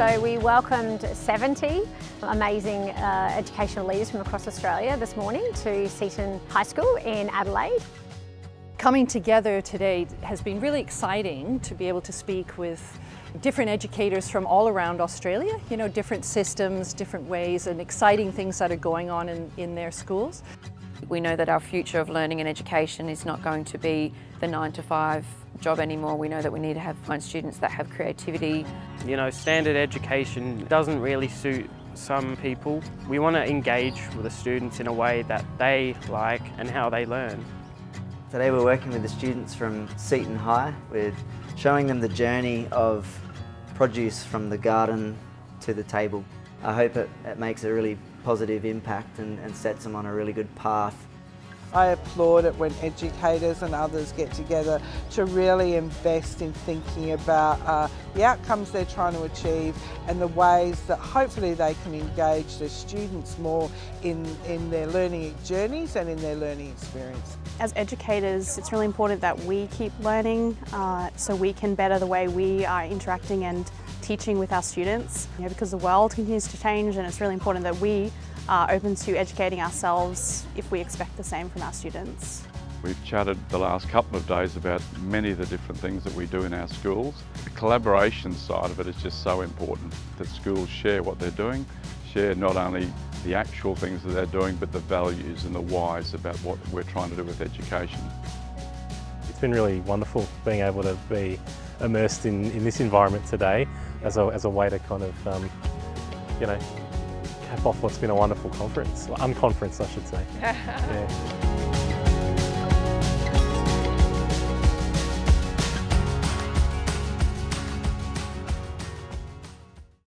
So we welcomed 70 amazing uh, educational leaders from across Australia this morning to Seaton High School in Adelaide. Coming together today has been really exciting to be able to speak with different educators from all around Australia, you know, different systems, different ways and exciting things that are going on in, in their schools. We know that our future of learning and education is not going to be the nine to five job anymore. We know that we need to have find students that have creativity. You know, standard education doesn't really suit some people. We want to engage with the students in a way that they like and how they learn. Today we're working with the students from Seaton High. We're showing them the journey of produce from the garden to the table. I hope it, it makes a really positive impact and, and sets them on a really good path. I applaud it when educators and others get together to really invest in thinking about uh, the outcomes they're trying to achieve and the ways that hopefully they can engage their students more in, in their learning journeys and in their learning experience. As educators, it's really important that we keep learning uh, so we can better the way we are interacting and teaching with our students you know, because the world continues to change and it's really important that we are open to educating ourselves if we expect the same from our students. We've chatted the last couple of days about many of the different things that we do in our schools. The collaboration side of it is just so important, that schools share what they're doing, share not only the actual things that they're doing, but the values and the whys about what we're trying to do with education. It's been really wonderful being able to be immersed in, in this environment today as a, as a way to kind of, um, you know, cap off what's been a wonderful conference, unconference I should say. yeah.